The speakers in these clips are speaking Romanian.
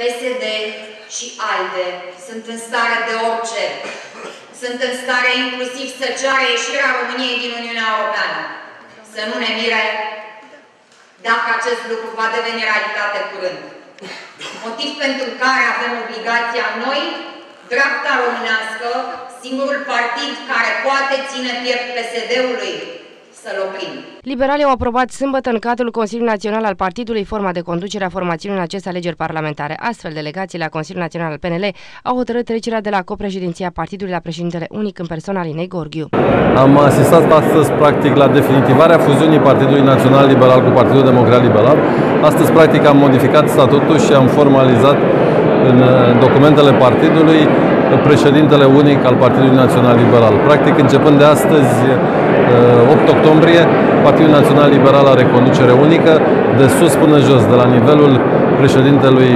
PSD și ALDE sunt în stare de orice. Sunt în stare inclusiv să ceară ieșirea României din Uniunea Europeană. Să nu ne mire dacă acest lucru va deveni realitate curând. Motiv pentru care avem obligația noi, dreapta românească, singurul partid care poate ține piept PSD-ului, să-l oprim. Liberalii au aprobat sâmbătă în cadrul Consiliului Național al Partidului forma de conducere a formațiunii în aceste alegeri parlamentare. Astfel, delegațiile la Consiliul Național al PNL au hotărât trecerea de la copreședinția partidului la președintele unic în persoana Linei Gorghiu. Am asistat astăzi, practic, la definitivarea fuziunii Partidului Național Liberal cu Partidul Democrat Liberal. Astăzi, practic, am modificat statutul și am formalizat în documentele partidului președintele unic al Partidului Național Liberal. Practic, începând de astăzi, 8 uh, octombrie, Partidul Național Liberal are conducere unică, de sus până jos, de la nivelul președintelui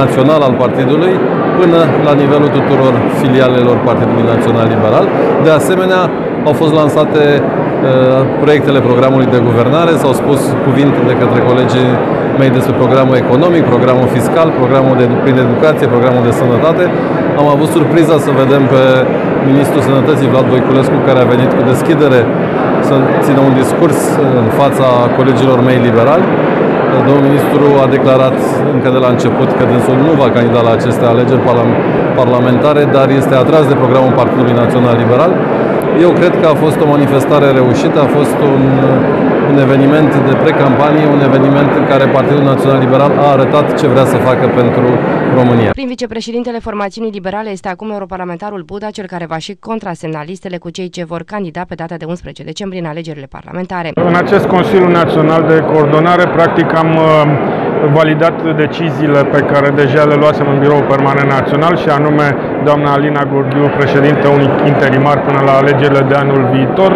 național al partidului până la nivelul tuturor filialelor Partidului Național Liberal. De asemenea, au fost lansate uh, proiectele programului de guvernare, s-au spus cuvinte de către colegii mei despre programul economic, programul fiscal, programul de, prin educație, programul de sănătate. Am avut surpriza să vedem pe Ministrul Sănătății Vlad Voiculescu, care a venit cu deschidere să țină un discurs în fața colegilor mei liberali. Domnul ministru a declarat încă de la început că dânsul nu va candida la aceste alegeri parlamentare, dar este atras de programul Partidului Național Liberal. Eu cred că a fost o manifestare reușită, a fost un, un eveniment de pre-campanie, un eveniment în care Partidul Național Liberal a arătat ce vrea să facă pentru România. Prin vicepreședintele formațiunii liberale este acum europarlamentarul Buda, cel care va și contrasemna listele cu cei ce vor candida pe data de 11 decembrie în alegerile parlamentare. În acest Consiliu Național de Coordonare, practic, am uh, validat deciziile pe care deja le luasem în Biroul Permanent Național și anume doamna Alina Gurghiu, președinte unic interimar până la alegerile de anul viitor,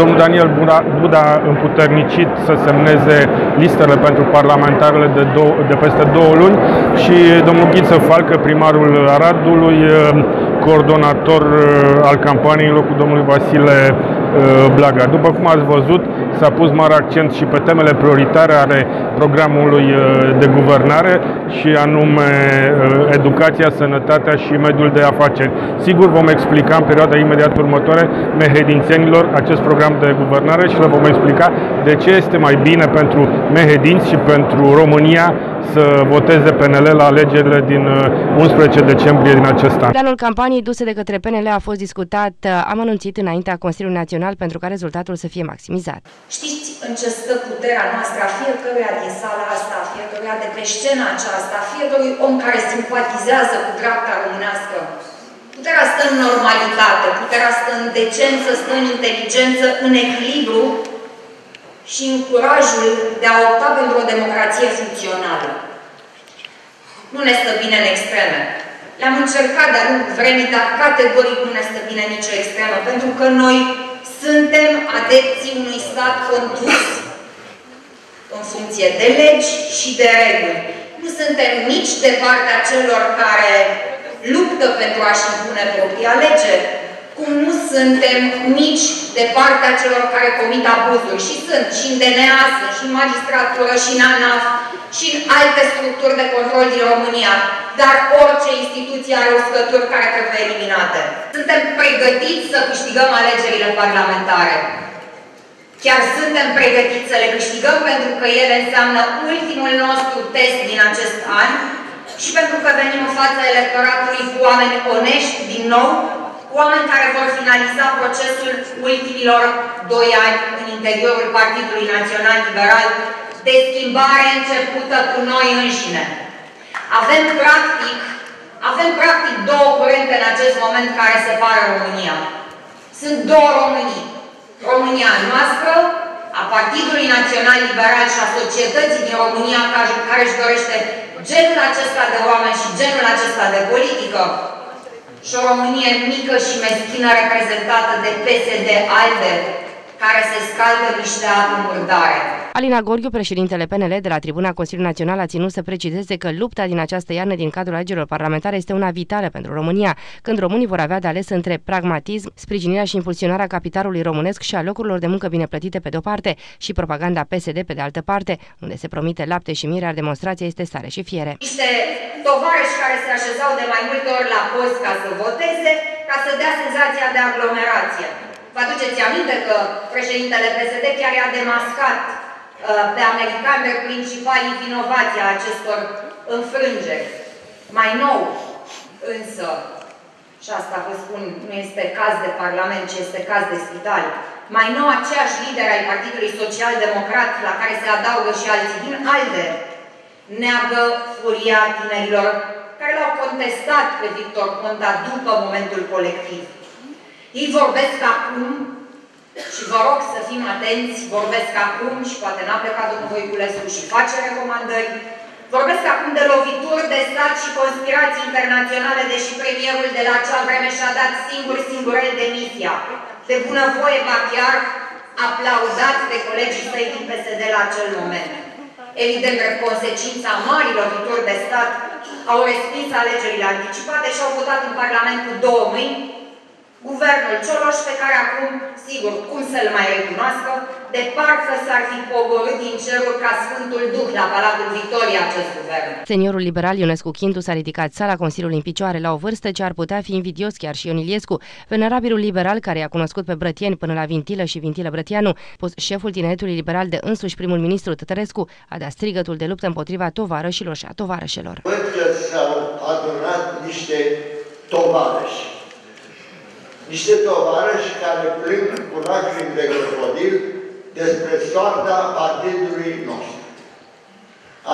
domnul Daniel Buda, Buda împuternicit să semneze listele pentru parlamentarele de, două, de peste două luni și domnul Ghiță Falcă, primarul Aradului, coordonator al campaniei în locul domnului Vasile Uh, Blaga. După cum ați văzut, s-a pus mare accent și pe temele prioritare ale programului uh, de guvernare și anume uh, educația, sănătatea și mediul de afaceri. Sigur, vom explica în perioada imediat următoare mehedințenilor acest program de guvernare și le vom explica de ce este mai bine pentru mehedinți și pentru România să voteze PNL la alegerile din 11 decembrie din acest an. Planul campaniei duse de către PNL a fost discutat amănunțit înaintea Consiliului Național național pentru ca rezultatul să fie maximizat. Știți în ce stă puterea noastră a fiecăruia din sala asta, a fiecăruia de pe scena aceasta, a fiecărui om care simpatizează cu dreapta românească? Puterea stă în normalitate, puterea stă în decență, stă în inteligență, în echilibru și în curajul de a opta pentru o democrație funcțională. Nu ne stă bine în extreme. Le-am încercat de-a lungul vremii, dar categoric nu ne stă bine nicio extremă, pentru că noi suntem adepții unui stat condus în funcție de legi și de reguli. Nu suntem nici de partea celor care luptă pentru a-și impune propria lege, cum nu suntem nici de partea celor care comit abuzuri. Și sunt și în DNA, sunt și în magistratură, și în ANAF, și în alte structuri de control din România. Dar orice instituție are uscături care trebuie eliminate. Suntem pregătiți să câștigăm alegerile parlamentare. Chiar suntem pregătiți să le câștigăm pentru că ele înseamnă ultimul nostru test din acest an și pentru că venim în fața electoratului cu oameni onești din nou, oameni care vor finaliza procesul ultimilor doi ani în interiorul Partidului Național Liberal de schimbare începută cu noi înșine. Avem practic, avem practic două curente în acest moment care separă România. Sunt două Românii. România noastră, a Partidului Național Liberal și a societății din România care, care își dorește genul acesta de oameni și genul acesta de politică și o Românie mică și meschină reprezentată de PSD ALDE, care se scaldă niște apă murdare. Alina Gorghiu, președintele PNL de la tribuna Consiliului Național, a ținut să precizeze că lupta din această iarnă din cadrul alegerilor parlamentare este una vitală pentru România, când românii vor avea de ales între pragmatism, sprijinirea și impulsionarea capitalului românesc și a locurilor de muncă bine plătite pe de-o parte și propaganda PSD pe de altă parte, unde se promite lapte și mirea, demonstrația este sare și fiere. Niște tovarăși care se așezau de mai multe ori la post ca să voteze, ca să dea senzația de aglomerație. Vă aduceți aminte că președintele PSD chiar i-a demascat uh, pe americani de principalii vinovații a acestor înfrângeri. Mai nou, însă, și asta vă spun, nu este caz de Parlament, ci este caz de spital, mai nou aceeași lider ai Partidului Social Democrat, la care se adaugă și alții din ALDE, neagă furia tinerilor care l-au contestat pe Victor Ponta după momentul colectiv. Ei vorbesc acum și vă rog să fim atenți, vorbesc acum și poate n-a plecat domnul Voiculescu și face recomandări, vorbesc acum de lovituri de stat și conspirații internaționale, deși premierul de la acea vreme și-a dat singur singurel demisia. De bunăvoie, ba chiar aplaudat de colegii săi din PSD la acel moment. Evident, consecința marii lovituri de stat au respins alegerile anticipate și au votat în Parlament cu două mâini guvernul Cioloș, pe care acum, sigur, cum să-l mai recunoască, de parcă s-ar fi pogorât din cerul ca Sfântul Duh la Palatul Victoria acest guvern. Seniorul liberal Ionescu Chintu s-a ridicat sala Consiliului în picioare la o vârstă ce ar putea fi invidios chiar și Ion Iliescu, venerabilul liberal care i-a cunoscut pe Brătieni până la Vintilă și Vintilă Brătianu, pus șeful tineretului liberal de însuși primul ministru Tătărescu, a dat strigătul de luptă împotriva tovarășilor și a tovarășelor. Văd că s-au adunat niște tovarăși niște tovarăși care plâng cu lacrimi de crocodil despre soarta partidului nostru.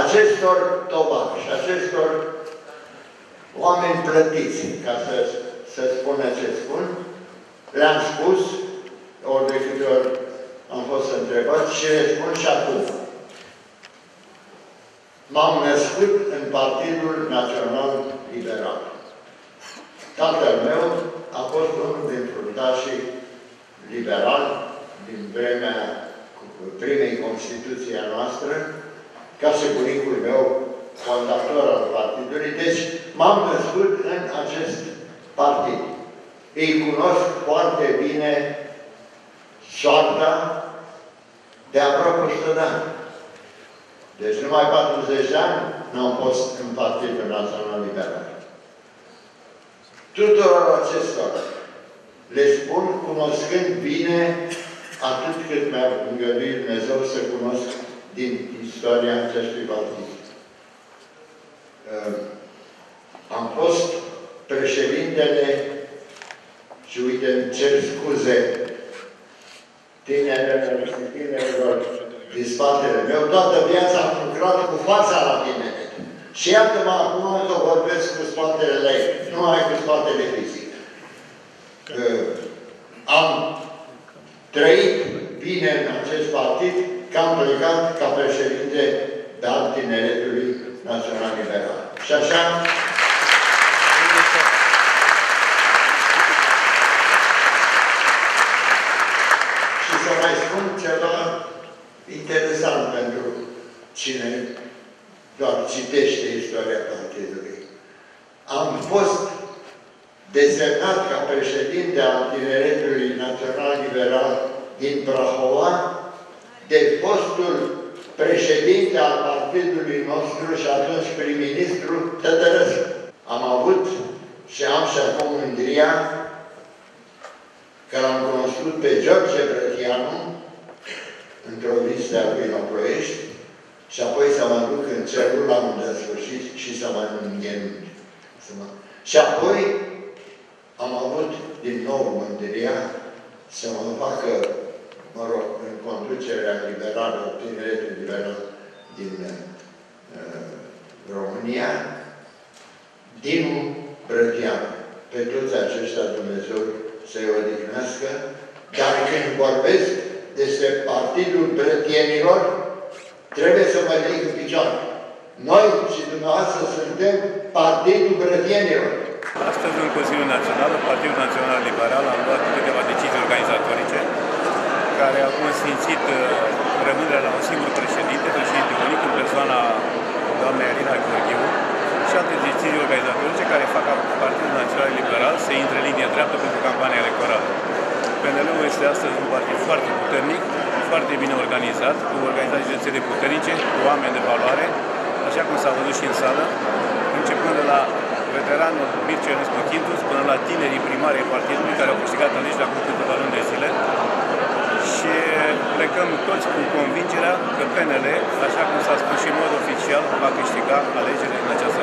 Acestor tovarăși, acestor oameni plătiți, ca să, să spună ce spun, le-am spus, ori de câte ori am fost întrebat, și le spun și acum. M-am născut în Partidul Național Liberal. Tatăl meu a fost unul din fruntașii liberali din vremea primei Constituții a noastră, ca și bunicul meu, fondator al partidului. Deci m-am născut în acest partid. Îi cunosc foarte bine soarta de aproape 100 de ani. Deci numai 40 de ani n-am fost în Partidul Național Liberal. Tuturor acestor le spun cunoscând bine atât cât mi-a îngăduit Dumnezeu să cunosc din istoria acestui partid. Uh, am fost președintele și uite, îmi cer scuze tinerilor și tinerilor din spatele meu. Toată viața am lucrat cu fața la tineri. Și iată-mă acum că vorbesc cu spatele lei, nu mai cu spatele fizic. Că am trăit bine în acest partid, că am plecat ca președinte de al tineretului național liberal. Și așa și să mai spun ceva interesant pentru cine doar citește istoria partidului. Am fost desemnat ca președinte al Tineretului Național Liberal din Prahova de postul președinte al partidului nostru și atunci prim-ministru Tătărăscu. Am avut și am și acum mândria că l-am cunoscut pe George Brătianu într-o vizită a lui la Ploiești și apoi să mă duc în celula unde sfârșit și să mă îngenunchi. Mă... Și apoi am avut din nou mândria să mă facă, mă rog, în conducerea liberală, tineretul liberal din uh, România, din Brătian. Pe toți aceștia Dumnezeu să-i odihnească, dar când vorbesc despre Partidul Brătienilor, trebuie să mă ridic în picioare. Noi și dumneavoastră suntem Partidul Brătienilor. Astăzi, în Consiliul Național, Partidul Național Liberal, am luat câteva decizii organizatorice care a consfințit uh, rămânerea la un singur președinte, președinte unic, în persoana doamnei Alina Gheorghiu, și alte decizii organizatorice care fac ca Partidul Național Liberal să intre în linie dreaptă pentru campania electorală. PNL-ul este astăzi un partid foarte puternic, foarte bine organizat, cu organizații de puternice, cu oameni de valoare, așa cum s-a văzut și în sală, începând de la veteranul Mircea Ionescu Chintus până la tinerii primari ai partidului care au câștigat alegeri acum câteva luni de zile. Și plecăm toți cu convingerea că PNL, așa cum s-a spus și în mod oficial, va câștiga alegerile în această